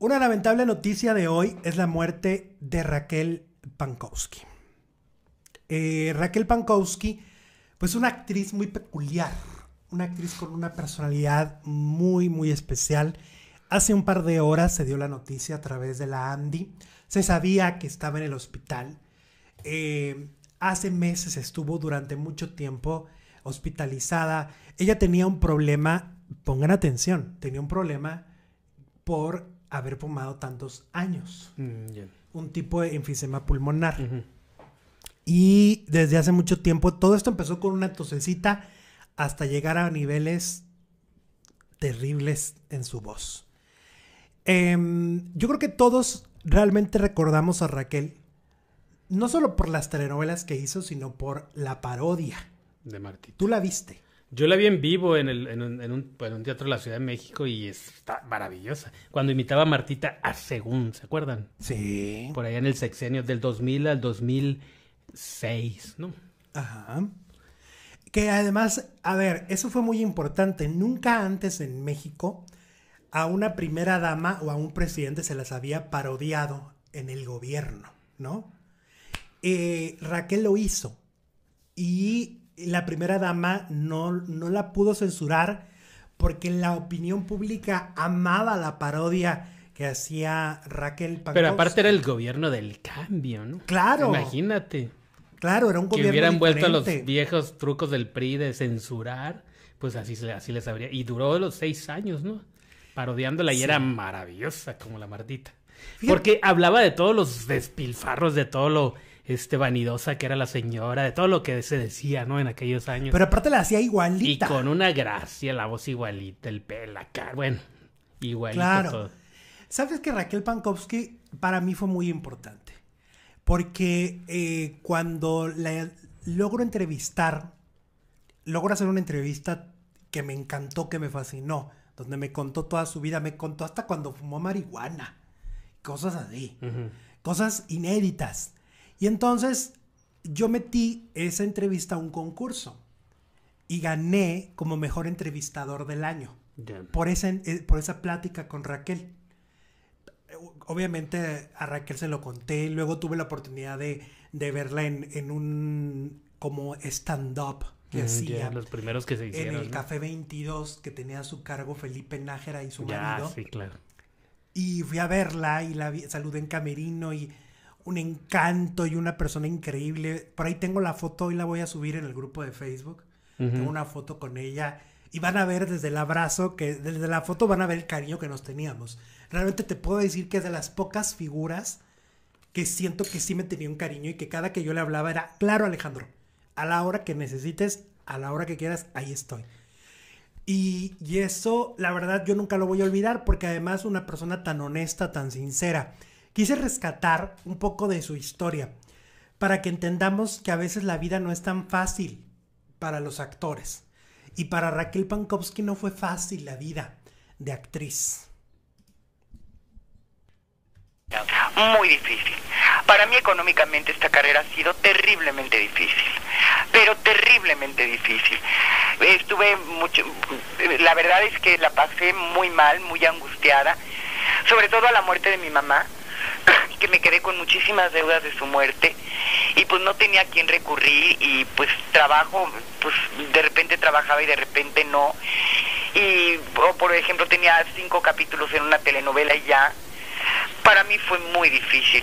Una lamentable noticia de hoy es la muerte de Raquel Pankowski. Eh, Raquel Pankowski, pues una actriz muy peculiar, una actriz con una personalidad muy, muy especial. Hace un par de horas se dio la noticia a través de la Andy. Se sabía que estaba en el hospital. Eh, hace meses estuvo durante mucho tiempo hospitalizada. Ella tenía un problema, pongan atención, tenía un problema por haber fumado tantos años. Mm, Un tipo de enfisema pulmonar. Y desde hace mucho tiempo, todo esto empezó con una tosecita hasta llegar a niveles terribles en su voz. Em, yo creo que todos realmente recordamos a Raquel, no solo por las telenovelas que hizo, sino por la parodia. De Martita. ¿Tú la viste? Yo la vi en vivo en, el, en, un, en, un, en un teatro de la Ciudad de México y está maravillosa. Cuando imitaba a Martita a Según, ¿se acuerdan? Sí. Por allá en el sexenio del 2000 al 2006, ¿no? Ajá. Que además, a ver, eso fue muy importante. Nunca antes en México a una primera dama o a un presidente se las había parodiado en el gobierno, ¿no? Eh, Raquel lo hizo y la primera dama no, no la pudo censurar porque la opinión pública amaba la parodia que hacía Raquel Pankowski. Pero aparte era el gobierno del cambio, ¿no? Claro. Imagínate. Claro, era un gobierno Que hubieran diferente. vuelto a los viejos trucos del PRI de censurar, pues así, así les habría... Y duró los seis años, ¿no? Parodiándola y Sí. era maravillosa como la Martita. Porque hablaba de todos los despilfarros, de todo lo este vanidosa que era la señora, de todo lo que se decía, ¿no? En aquellos años. Pero aparte la hacía y igualita. con una gracia, la voz igualita, el pelo, la cara, bueno, igualito Claro. todo. ¿Sabes que Raquel Pankowski para mí fue muy importante? Porque eh, cuando la logro entrevistar, logro hacer una entrevista que me encantó, que me fascinó, donde me contó toda su vida, me contó hasta cuando fumó marihuana, cosas así, Ujú. cosas inéditas. Y entonces yo metí esa entrevista a un concurso y gané como mejor entrevistador del año por esa, eh, por esa plática con Raquel. Obviamente a Raquel se lo conté, luego tuve la oportunidad de, de verla en, en un como stand-up que Mm, hacía los primeros que se en hicieron. el ¿no? Café 22 que tenía a su cargo Felipe Nájera y su Ya, marido. sí, claro. Y fui a verla y la vi- saludé en camerino y un encanto y una persona increíble. Por ahí tengo la foto y la voy a subir en el grupo de Facebook. Tengo una foto con ella y van a ver desde el abrazo que desde la foto van a ver el cariño que nos teníamos. Realmente te puedo decir que es de las pocas figuras que siento que sí me tenía un cariño y que cada que yo le hablaba era, claro Alejandro, a la hora que necesites, a la hora que quieras, ahí estoy. Y, eso, la verdad, yo nunca lo voy a olvidar porque además una persona tan honesta, tan sincera. Quise rescatar un poco de su historia para que entendamos que a veces la vida no es tan fácil para los actores. Y para Raquel Pankowski no fue fácil la vida de actriz. muy difícil. Para mí económicamente esta carrera ha sido terriblemente difícil, pero terriblemente difícil. Estuve mucho, la verdad es que la pasé muy mal, muy angustiada, sobre todo a la muerte de mi mamá, que me quedé con muchísimas deudas de su muerte y pues no tenía a quién recurrir y pues trabajo, pues de repente trabajaba y de repente no. Y o, por ejemplo tenía cinco capítulos en una telenovela y ya, para mí fue muy difícil.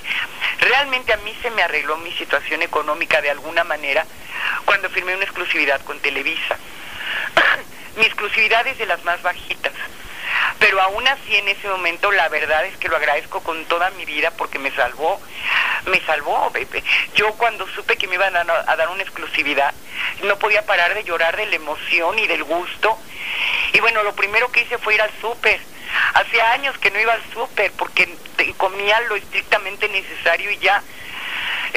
Realmente a mí se me arregló mi situación económica de alguna manera cuando firmé una exclusividad con Televisa. mi exclusividad es de las más bajitas. Pero aún así en ese momento la verdad es que lo agradezco con toda mi vida porque me salvó, me salvó. bebé. Yo cuando supe que me iban a, a dar una exclusividad no podía parar de llorar de la emoción y del gusto. Y bueno, lo primero que hice fue ir al súper. Hacía años que no iba al súper porque comía lo estrictamente necesario y ya.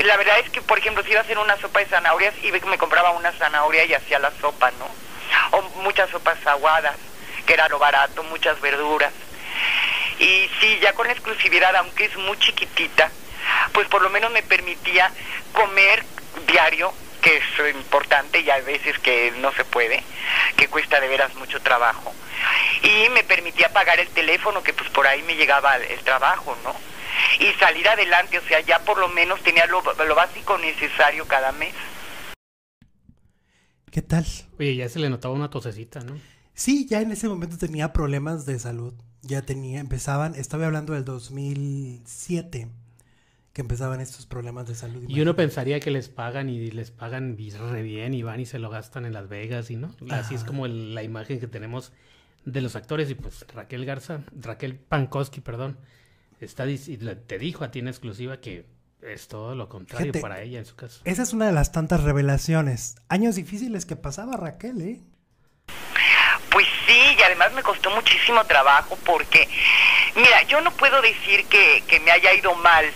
La verdad es que, por ejemplo, si iba a hacer una sopa de zanahorias, y me compraba una zanahoria y hacía la sopa, ¿no? O muchas sopas aguadas, que era lo barato, muchas verduras. Y sí, ya con exclusividad, aunque es muy chiquitita, pues por lo menos me permitía comer diario, que es importante y hay veces que no se puede, que cuesta de veras mucho trabajo. Y me permitía pagar el teléfono, que pues por ahí me llegaba el trabajo, ¿no? Y salir adelante, o sea, ya por lo menos tenía lo básico necesario cada mes. ¿Qué tal? Oye, ya se le notaba una tosecita, ¿no? Sí, ya en ese momento tenía problemas de salud. Ya tenía, empezaban, estaba hablando del 2007 que empezaban estos problemas de salud. Y uno pensaría que les pagan y les pagan re bien y van y se lo gastan en Las Vegas y no. Así es como la imagen que tenemos de los actores y pues Raquel Garza, Raquel Pankowski, perdón, está te dijo a ti en exclusiva que es todo lo contrario para ella en su caso. Esa es una de las tantas revelaciones. Años difíciles que pasaba Raquel, ¿eh? Pues sí, y además me costó muchísimo trabajo porque, mira, yo no puedo decir que, que me haya ido mal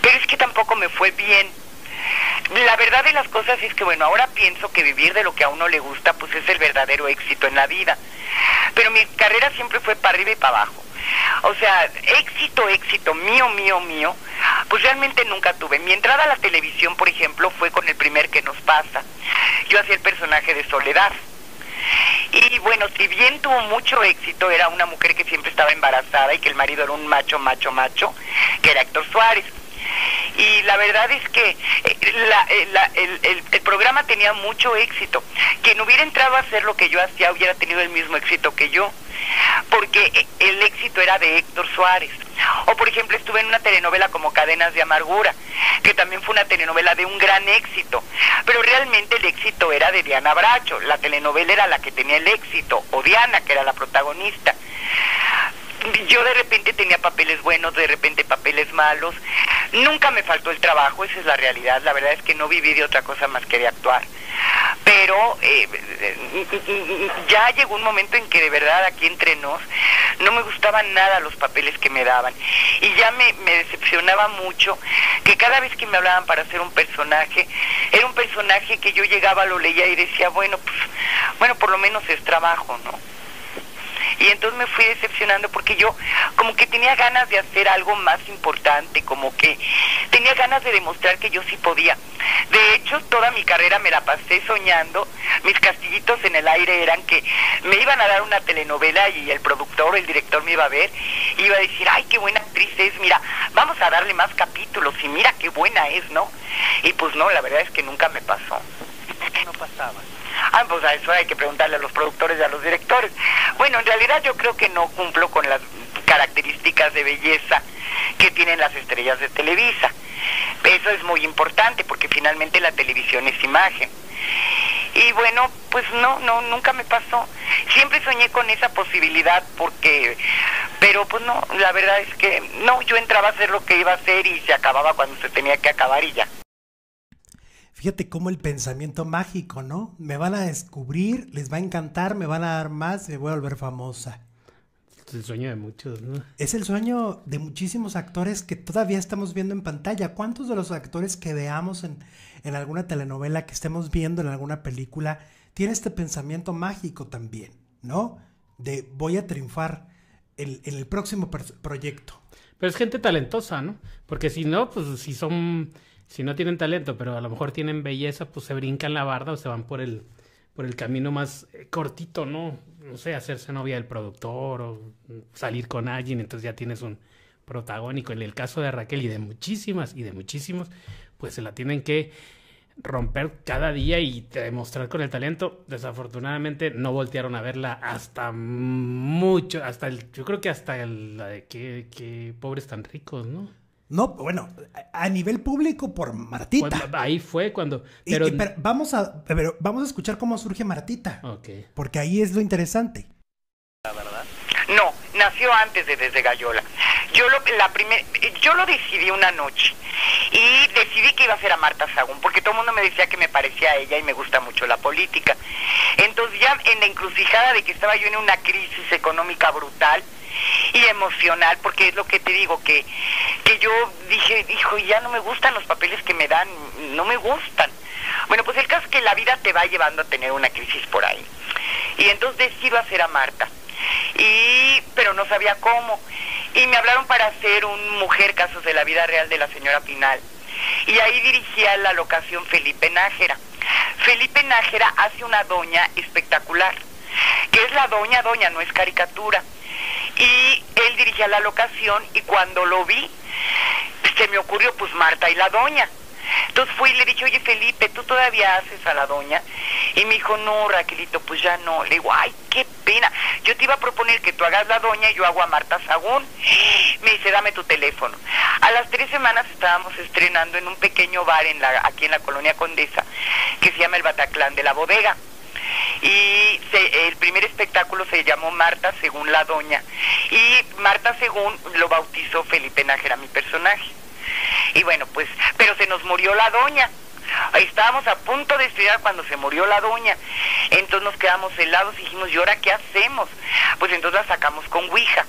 pero es que tampoco me fue bien. La verdad de las cosas es que, bueno, ahora pienso que vivir de lo que a uno le gusta, pues es el verdadero éxito en la vida. Pero mi carrera siempre fue para arriba y para abajo. O sea, éxito, éxito, mío, mío, mío, pues realmente nunca tuve. Mi entrada a la televisión, por ejemplo, fue con el primer que nos pasa. Yo hacía el personaje de Soledad. Y bueno, si bien tuvo mucho éxito, era una mujer que siempre estaba embarazada y que el marido era un macho, macho, macho, que era Héctor Suárez y la verdad es que eh, eh, el, programa tenía mucho éxito. Quien hubiera entrado a hacer lo que yo hacía hubiera tenido el mismo éxito que yo, porque eh, el éxito era de Héctor Suárez. O por ejemplo estuve en una telenovela como Cadenas de Amargura, que también fue una telenovela de un gran éxito, pero realmente el éxito era de Diana Bracho, la telenovela era la que tenía el éxito, o Diana, que era la protagonista yo de repente tenía papeles buenos, de repente papeles malos. Nunca me faltó el trabajo, esa es la realidad. La verdad es que no viví de otra cosa más que de actuar. Pero eh, ya llegó un momento en que de verdad aquí entre nos no me gustaban nada los papeles que me daban. Y ya me, me decepcionaba mucho que cada vez que me hablaban para hacer un personaje, era un personaje que yo llegaba, lo leía y decía, bueno, pues, bueno, por lo menos es trabajo, ¿no? Y entonces me fui decepcionando porque yo como que tenía ganas de hacer algo más importante, como que tenía ganas de demostrar que yo sí podía. De hecho, toda mi carrera me la pasé soñando. Mis castillitos en el aire eran que me iban a dar una telenovela y el productor o el director me iba a ver y iba a decir, ay, qué buena actriz es, mira, vamos a darle más capítulos y mira qué buena es, ¿no? Y pues no, la verdad es que nunca me pasó. No pasaba. Ah, pues a eso hay que preguntarle a los productores y a los directores. Realidad yo creo que no cumplo con las características de belleza que tienen las estrellas de Televisa. Eso es muy importante porque finalmente la televisión es imagen. Y bueno, pues no, no, nunca me pasó. Siempre soñé con esa posibilidad porque, pero pues no, la verdad es que no, yo entraba a hacer lo que iba a hacer y se acababa cuando se tenía que acabar y ya. Fíjate cómo el pensamiento mágico, ¿no? Me van a descubrir, les va a encantar, me van a dar más, me voy a volver famosa. Es el sueño de muchos, ¿no? Es el sueño de muchísimos actores que todavía estamos viendo en pantalla. ¿Cuántos de los actores que veamos en, en alguna telenovela, que estemos viendo en alguna película, tiene este pensamiento mágico también, ¿no? De voy a triunfar en, en el próximo proyecto. Pero es gente talentosa, ¿no? Porque si no, pues si son si no tienen talento, pero a lo mejor tienen belleza, pues se brincan la barda o se van por el, por el camino más eh, cortito, ¿no? No sé, hacerse novia del productor o salir con alguien, entonces ya tienes un protagónico. En el caso de Raquel y de muchísimas y de muchísimos, pues se la tienen que romper cada día y demostrar con el talento. Desafortunadamente no voltearon a verla hasta mucho, hasta el, yo creo que hasta el, la de que pobres tan ricos, ¿no? No, bueno, a nivel público por Martita. Ahí fue cuando. Pero... vamos a, pero vamos a escuchar cómo surge Martita. Ok. Porque ahí es lo interesante. ¿La verdad? No, nació antes de Desde Gallola. Yo lo, la primer, yo lo decidí una noche y decidí que iba a ser a Marta Sagún, porque todo el mundo me decía que me parecía a ella y me gusta mucho la política. Entonces ya en la encrucijada de que estaba yo en una crisis económica brutal, y emocional, porque es lo que te digo, que, que yo dije, hijo, ya no me gustan los papeles que me dan, no me gustan. Bueno, pues el caso es que la vida te va llevando a tener una crisis por ahí. Y entonces decido hacer a Marta. Y, pero no sabía cómo. Y me hablaron para hacer un Mujer Casos de la Vida Real de la señora Pinal. Y ahí dirigía la locación Felipe Nájera Felipe Nájera hace una doña espectacular, que es la doña, doña, no es caricatura. Y él dirigía la locación y cuando lo vi, se me ocurrió pues Marta y la doña. Entonces fui y le dije, oye Felipe, ¿tú todavía haces a la doña? Y me dijo, no, Raquelito, pues ya no. Le digo, ay, qué pena. Yo te iba a proponer que tú hagas la doña y yo hago a Marta Sagún. Me dice, dame tu teléfono. A las tres semanas estábamos estrenando en un pequeño bar en la, aquí en la colonia Condesa, que se llama el Bataclán de la Bodega. Y el primer espectáculo se llamó Marta según la doña. Y Marta según lo bautizó Felipe Nájera, mi personaje. Y bueno, pues, pero se nos murió la doña. Estábamos a punto de estudiar cuando se murió la doña. Entonces nos quedamos helados y dijimos, ¿y ahora qué hacemos? Pues entonces la sacamos con Ouija.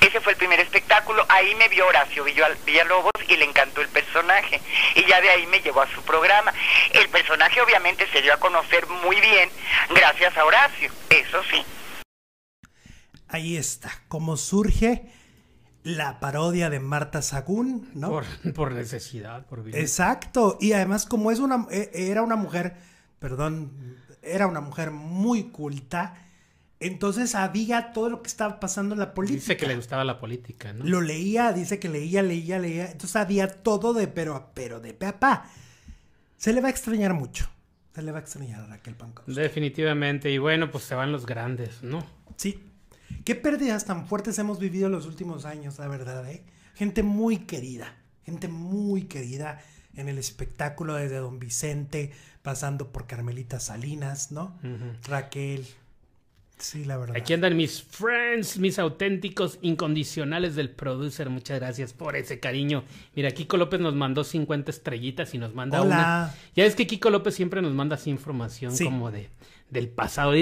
Ese fue el primer espectáculo. Ahí me vio Horacio Villalobos y le encantó el personaje. Y ya de ahí me llevó a su programa. El personaje obviamente se dio a conocer muy bien gracias a Horacio, eso sí. Ahí está, cómo surge la parodia de Marta Sagún, ¿no? Por, necesidad, por vida. Exacto, y además como es una, e, era una mujer, perdón, era una mujer muy culta, entonces sabía todo lo que estaba pasando en la política. Dice que le gustaba la política, ¿no? Lo leía, dice que leía, leía, leía, entonces sabía todo de pero, pero de papá. Se le va a extrañar mucho. Se le va a extrañar a Raquel Pancos. Definitivamente, y bueno, pues se van los grandes, ¿no? Sí, Qué pérdidas tan fuertes hemos vivido en los últimos años, la verdad, ¿eh? Gente muy querida, gente muy querida en el espectáculo desde Don Vicente, pasando por Carmelita Salinas, ¿no? Raquel. Sí, la verdad. Aquí andan mis friends, mis auténticos incondicionales del producer. Muchas gracias por ese cariño. Mira, Kiko López nos mandó 50 estrellitas y nos manda Hola. una. Ya es que Kiko López siempre nos manda así información como de del pasado.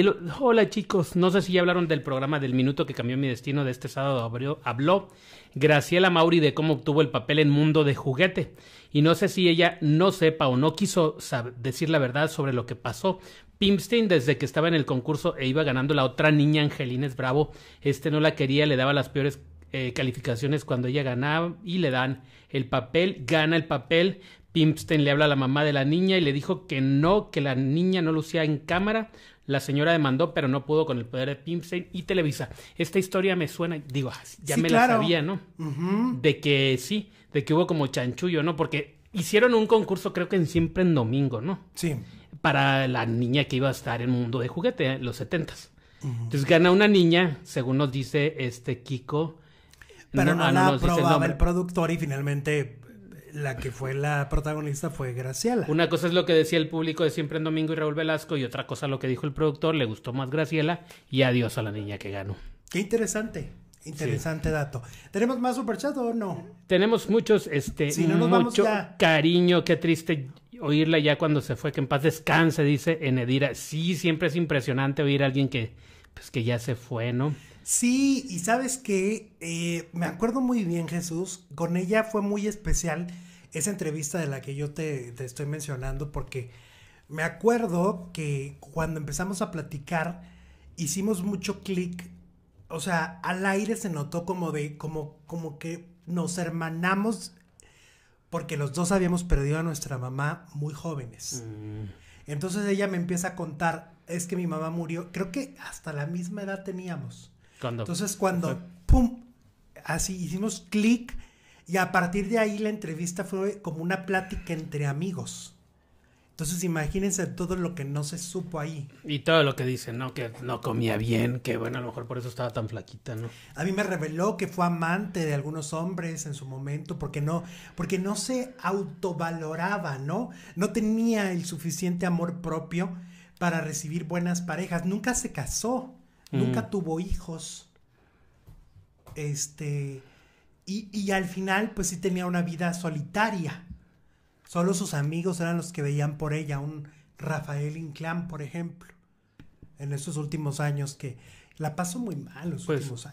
Hola chicos, no sé si ya hablaron del programa del minuto que cambió mi destino de este sábado. habló Graciela Mauri de cómo obtuvo el papel en Mundo de Juguete. Y no sé si ella no sepa o no quiso decir la verdad sobre lo que pasó. Pimstein, desde que estaba en el concurso e iba ganando la otra niña, Angelines Bravo, este no la quería, le daba las peores eh, calificaciones cuando ella ganaba y le dan el papel, gana el papel, Pimpstein le habla a la mamá de la niña y le dijo que no, que la niña no lucía en cámara. La señora demandó, pero no pudo con el poder de Pimpstein y Televisa. Esta historia me suena, digo, ah, ya me la sabía, ¿no? De que sí, de que hubo como chanchullo, ¿no? Porque hicieron un concurso, creo que en siempre en domingo, ¿no? Sí. Para la niña que iba a estar en Mundo de Juguete, en los setentas. Entonces gana una niña, según nos dice este Kiko. Pero no, ah, la aprobaba el productor y finalmente la que fue la protagonista fue Graciela. Una cosa es lo que decía el público de Siempre en Domingo y Raúl Velasco y otra cosa lo que dijo el productor, le gustó más Graciela y adiós a la niña que ganó. Qué interesante. Interesante dato. ¿Tenemos más superchat o no? Tenemos muchos, este, mucho cariño, qué triste oírla ya cuando se fue, que en paz descanse, dice Enedira. Sí, siempre es impresionante oír a alguien que, pues, que ya se fue, ¿no? Sí, y sabes que eh, me acuerdo muy bien, Jesús, con ella fue muy especial esa entrevista de la que yo te, te estoy mencionando, porque me acuerdo que cuando empezamos a platicar, hicimos mucho clic, o sea, al aire se notó como de, como, como que nos hermanamos, porque los dos habíamos perdido a nuestra mamá muy jóvenes. Mm. Entonces ella me empieza a contar, es que mi mamá murió, creo que hasta la misma edad teníamos. Entonces cuando, ¡pum! Así hicimos clic y a partir de ahí la entrevista fue como una plática entre amigos. Entonces imagínense todo lo que no se supo ahí. Y todo lo que dicen, ¿no? Que no comía bien, que bueno, a lo mejor por eso estaba tan flaquita, ¿no? A mí me reveló que fue amante de algunos hombres en su momento porque no, porque no se autovaloraba, ¿no? No tenía el suficiente amor propio para recibir buenas parejas. Nunca se casó. Nunca mm. tuvo hijos. Este. Y, y, al final, pues sí tenía una vida solitaria. Solo sus amigos eran los que veían por ella. Un Rafael Inclán, por ejemplo. En esos últimos años que la pasó muy mal los pues, últimos años.